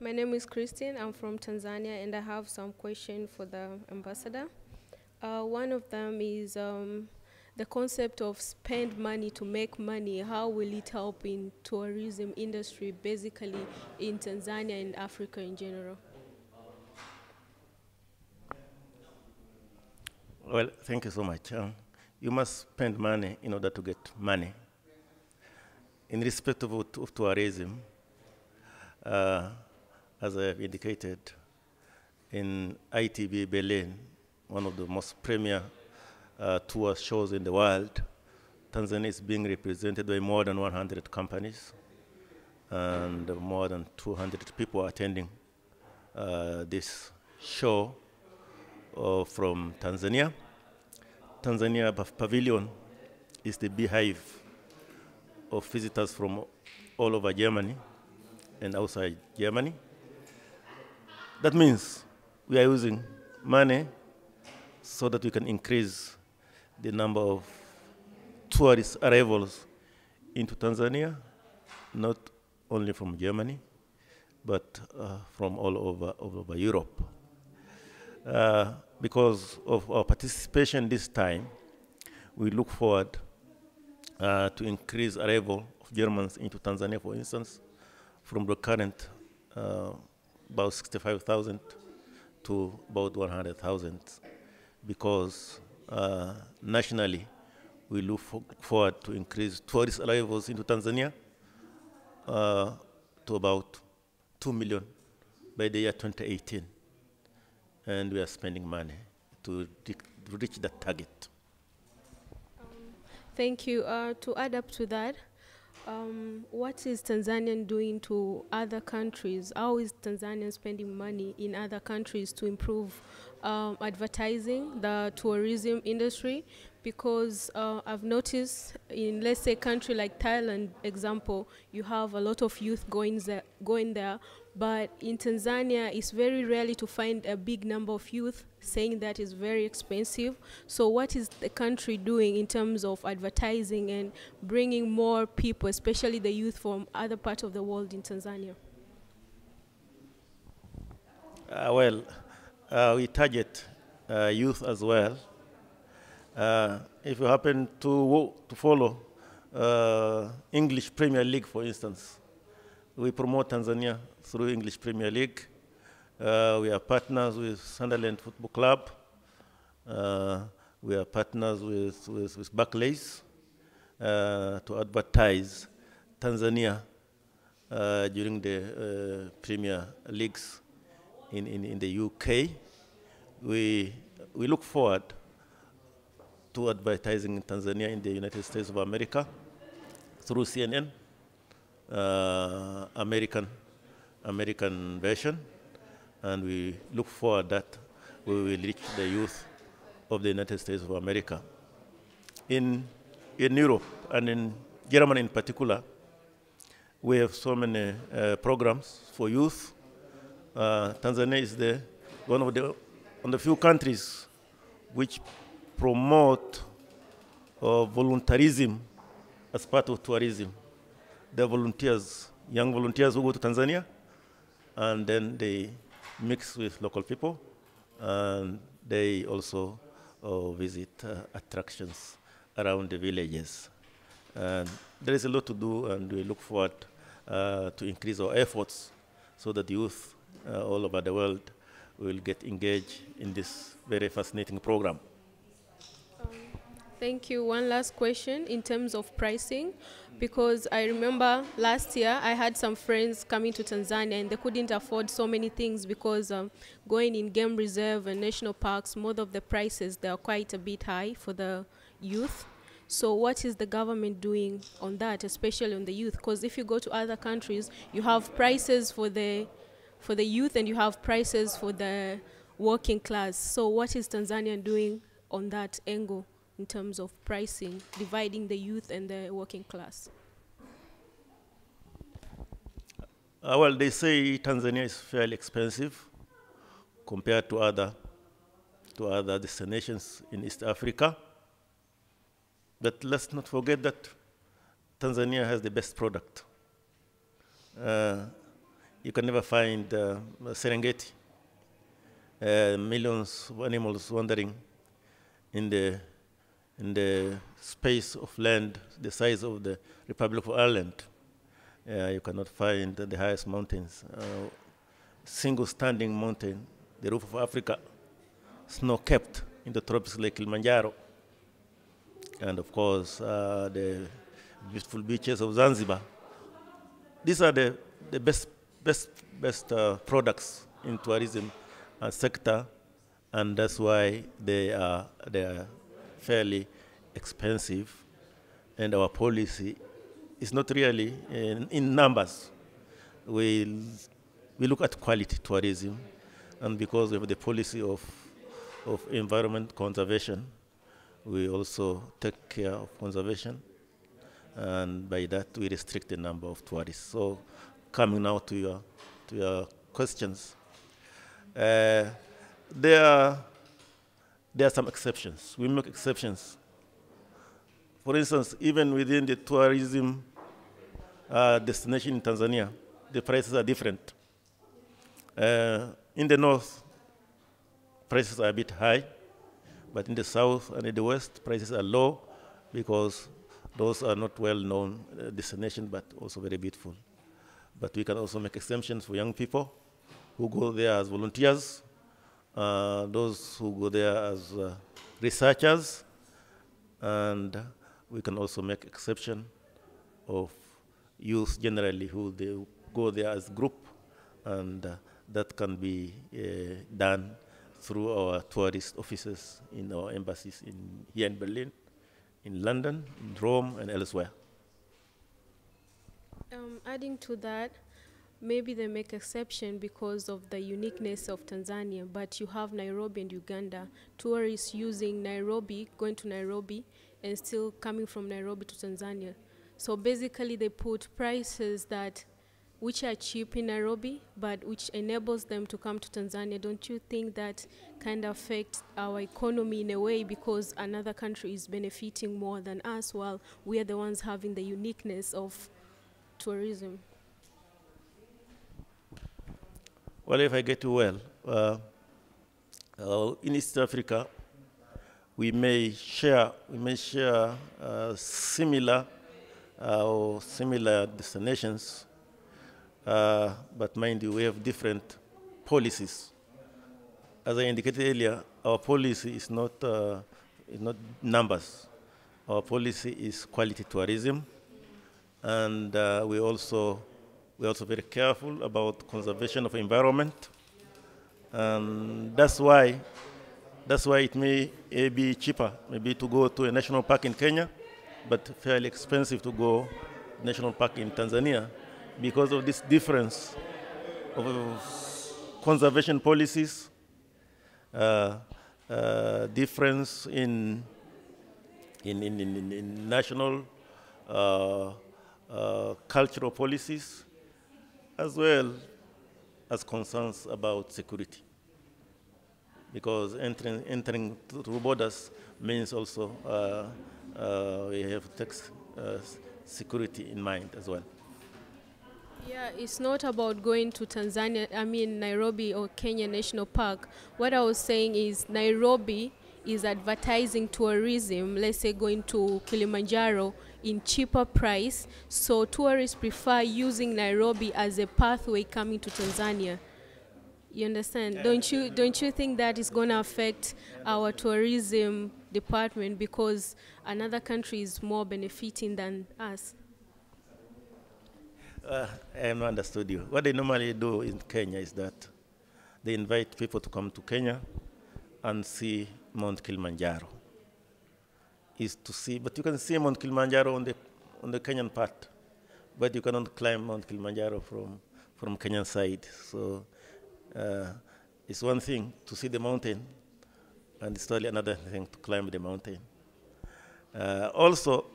my name is Christine. I'm from Tanzania, and I have some questions for the ambassador. Uh, one of them is um, the concept of spend money to make money. How will it help in tourism industry, basically in Tanzania and Africa in general? Well, thank you so much. Um, you must spend money in order to get money. In respect of, of tourism, uh, as I have indicated, in ITB Berlin, one of the most premier uh, tour shows in the world, Tanzania is being represented by more than 100 companies and more than 200 people attending uh, this show uh, from Tanzania. Tanzania Pavilion is the beehive of visitors from all over Germany and outside Germany. That means we are using money so that we can increase the number of tourist arrivals into Tanzania, not only from Germany, but uh, from all over, all over Europe. Uh, because of our participation this time, we look forward uh, to increase arrival of Germans into Tanzania, for instance, from the current uh, about 65,000 to about 100,000, because uh, nationally we look for forward to increase tourist arrivals into Tanzania uh, to about 2 million by the year 2018 and we are spending money to, reach that target. Thank you. Uh, to add up to that, um, what is Tanzania doing to other countries? How is Tanzania spending money in other countries to improve um, advertising, the tourism industry? Because uh, I've noticed in, let's say, a country like Thailand, example, you have a lot of youth going there, going there but in Tanzania, it's very rarely to find a big number of youth saying that is very expensive. So, what is the country doing in terms of advertising and bringing more people, especially the youth from other parts of the world, in Tanzania? Uh, well, uh, we target uh, youth as well. Uh, if you happen to, to follow uh, English Premier League, for instance, we promote Tanzania through English Premier League. Uh, we are partners with Sunderland Football Club. Uh, we are partners with, with, with Barclays uh, to advertise Tanzania uh, during the uh, Premier Leagues in, in, in the UK. We, we look forward to advertising Tanzania in the United States of America through CNN, uh, American American version, and we look forward that we will reach the youth of the United States of America. In, in Europe and in Germany in particular, we have so many uh, programs for youth. Uh, Tanzania is the, one of the, one of the few countries which promote uh, voluntarism as part of tourism. The volunteers, young volunteers who go to Tanzania, and then they mix with local people, and they also uh, visit uh, attractions around the villages. And there is a lot to do, and we look forward uh, to increase our efforts so that youth uh, all over the world will get engaged in this very fascinating program. Thank you. One last question in terms of pricing, because I remember last year I had some friends coming to Tanzania and they couldn't afford so many things because um, going in game reserve and national parks, most of the prices they are quite a bit high for the youth. So what is the government doing on that, especially on the youth? Because if you go to other countries, you have prices for the for the youth and you have prices for the working class. So what is Tanzania doing on that angle? In terms of pricing, dividing the youth and the working class? Uh, well, they say Tanzania is fairly expensive compared to other to other destinations in East Africa. But let's not forget that Tanzania has the best product. Uh, you can never find uh, Serengeti. Uh, millions of animals wandering in the in the space of land the size of the Republic of Ireland. Uh, you cannot find the highest mountains. Uh, single standing mountain, the roof of Africa, snow capped in the tropics like Kilimanjaro. And of course, uh, the beautiful beaches of Zanzibar. These are the, the best, best, best uh, products in tourism uh, sector, and that's why they are, they are fairly expensive, and our policy is not really in, in numbers. We, we look at quality tourism, and because we have the policy of, of environment conservation, we also take care of conservation, and by that we restrict the number of tourists. So, coming now to your to your questions, uh, there are there are some exceptions. We make exceptions. For instance, even within the tourism uh, destination in Tanzania, the prices are different. Uh, in the north, prices are a bit high, but in the south and in the west, prices are low because those are not well-known uh, destinations, but also very beautiful. But we can also make exemptions for young people who go there as volunteers, those who go there as uh, researchers, and we can also make exception of youth generally who they go there as group, and uh, that can be uh, done through our tourist offices in our embassies in, here in Berlin, in London, in Rome, and elsewhere. Um, adding to that, maybe they make exception because of the uniqueness of Tanzania, but you have Nairobi and Uganda, tourists using Nairobi, going to Nairobi, and still coming from Nairobi to Tanzania. So basically, they put prices that which are cheap in Nairobi, but which enables them to come to Tanzania. Don't you think that kind of affects our economy in a way because another country is benefiting more than us while we are the ones having the uniqueness of tourism? Well, if I get well, uh, uh, in East Africa, we may share, we may share uh, similar uh, or similar destinations, uh, but mind you, we have different policies. As I indicated earlier, our policy is not, uh, is not numbers. Our policy is quality tourism, and we also we're also very careful about conservation of environment. And that's why, that's why it may be cheaper, maybe to go to a national park in Kenya, but fairly expensive to go national park in Tanzania because of this difference of conservation policies, uh, uh, difference in, in, in, in, in national uh, uh cultural policies, as well as concerns about security. Because entering, entering through borders means also uh, uh, we have take uh, security in mind as well. Yeah, it's not about going to Tanzania, I mean Nairobi or Kenya National Park. What I was saying is Nairobi is advertising tourism, let's say going to Kilimanjaro in cheaper price. So tourists prefer using Nairobi as a pathway coming to Tanzania. You understand? Don't you don't you think that is going to affect our tourism department because another country is more benefiting than us? Uh, I have not understood you. What they normally do in Kenya is that they invite people to come to Kenya and see Mount Kilimanjaro. Is to see, but you can see Mount Kilimanjaro on the, on the Kenyan part, but you cannot climb Mount Kilimanjaro from, from Kenyan side. So uh, it's one thing to see the mountain, and it's totally another thing to climb the mountain. Uh, also,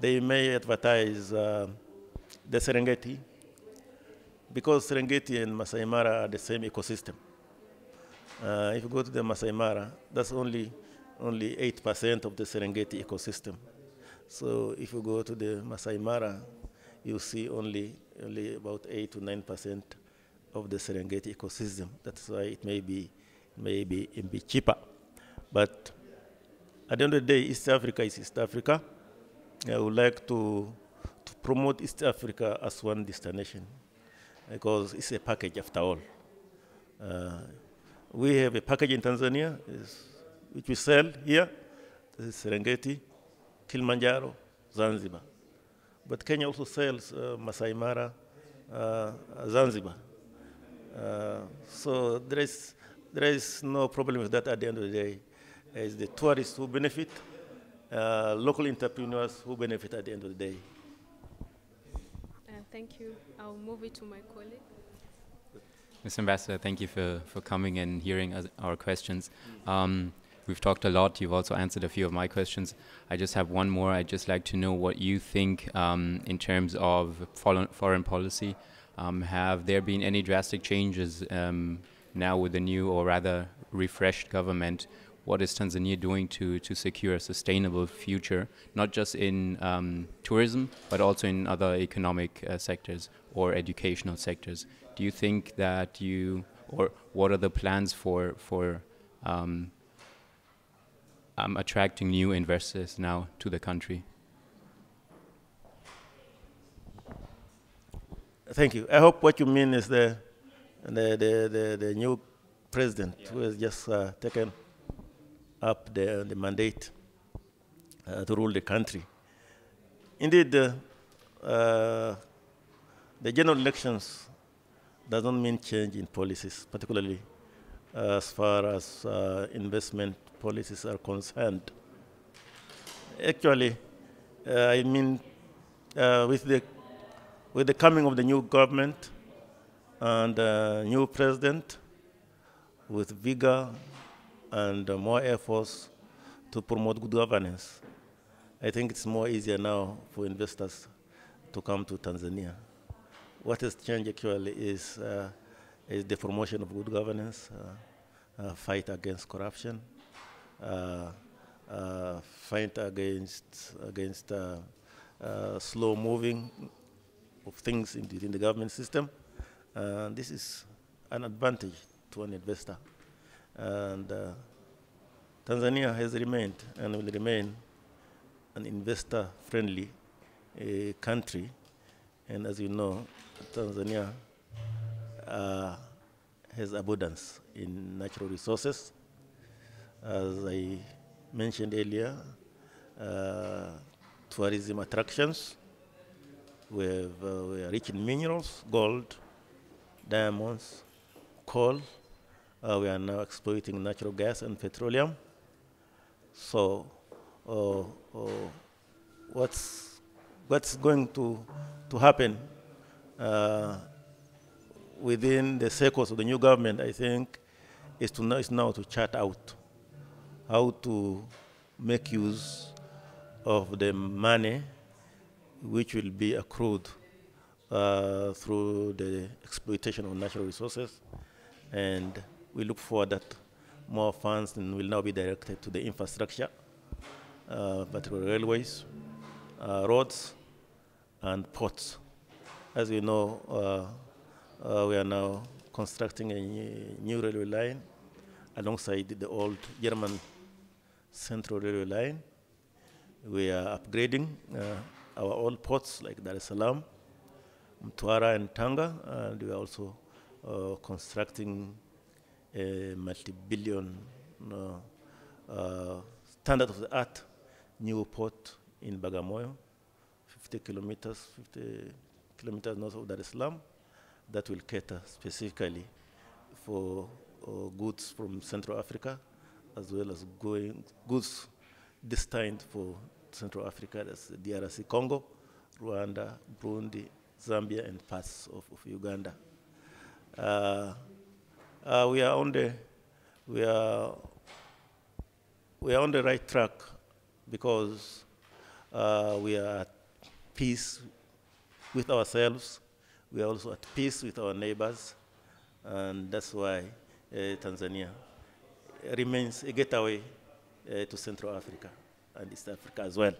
they may advertise uh, the Serengeti, because Serengeti and Masai Mara are the same ecosystem. Uh, if you go to the Masai Mara, that's only only 8% of the Serengeti ecosystem. So if you go to the Masai Mara, you see only only about 8 to 9% of the Serengeti ecosystem. That's why it may be, may be, be cheaper. But at the end of the day, East Africa is East Africa. I would like to, to promote East Africa as one destination because it's a package after all. Uh, we have a package in Tanzania which we sell here. This is Serengeti, Kilimanjaro, Zanzibar. But Kenya also sells uh, Masai Mara, uh, Zanzibar. Uh, so there is, there is no problem with that at the end of the day. It's the tourists who benefit, uh, local entrepreneurs who benefit at the end of the day. Uh, thank you. I'll move it to my colleague. Mr. Ambassador, thank you for, for coming and hearing us, our questions. Um, we've talked a lot. You've also answered a few of my questions. I just have one more. I'd just like to know what you think um, in terms of foreign policy. Um, have there been any drastic changes um, now with the new or rather refreshed government? What is Tanzania doing to, to secure a sustainable future, not just in um, tourism, but also in other economic uh, sectors or educational sectors? Do you think that you, or what are the plans for, for um, um, attracting new investors now to the country? Thank you. I hope what you mean is the, the, the, the, the new president yeah. who has just uh, taken up the, the mandate uh, to rule the country. Indeed, uh, the general elections doesn't mean change in policies, particularly as far as uh, investment policies are concerned. Actually, uh, I mean, uh, with the with the coming of the new government and uh, new president, with vigor and uh, more efforts to promote good governance, I think it's more easier now for investors to come to Tanzania. What has changed actually is, uh, is the promotion of good governance, uh, uh, fight against corruption, uh, fight against, against slow moving of things in the, government system. Uh, this is an advantage to an investor. And uh, Tanzania has remained and will remain an investor-friendly uh, country. And as you know, Tanzania uh, has abundance in natural resources. As I mentioned earlier, uh, tourism attractions, we, have, uh, we are rich in minerals, gold, diamonds, coal. Uh, we are now exploiting natural gas and petroleum. So, uh, uh what's what's going to to happen uh, within the circles of the new government? I think is to now, is now to chart out how to make use of the money which will be accrued uh, through the exploitation of natural resources. And we look forward that more funds and will now be directed to the infrastructure, uh, particularly railways, uh, roads, and ports. As we know, uh, uh, we are now constructing a new railway line alongside the old German Central Railway line. We are upgrading uh, our old ports like Dar es Salaam, Mtwara, and Tanga, and we are also uh, constructing a multi-billion uh, uh, standard of the art new port in Bagamoyo, 50 kilometers, 50 kilometers north of Dar es Salaam, that will cater specifically for uh, goods from Central Africa, as well as going goods destined for Central Africa, that's DRC Congo, Rwanda, Burundi, Zambia, and parts of, of Uganda. Uh, uh, we are on the we are we are on the right track because uh, we are at peace with ourselves. We are also at peace with our neighbors, and that's why uh, Tanzania remains a gateway uh, to Central Africa and East Africa as well.